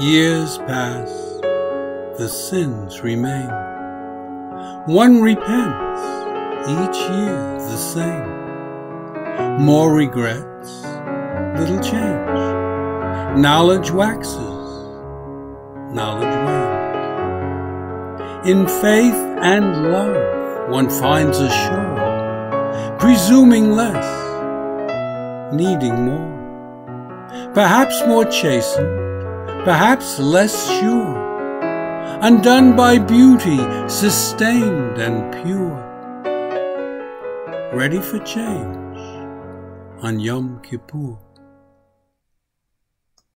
Years pass, the sins remain. One repents, each year the same. More regrets, little change. Knowledge waxes, knowledge wanes. In faith and love one finds a shore, presuming less, needing more. Perhaps more chastened, perhaps less sure, undone by beauty, sustained and pure, ready for change on Yom Kippur.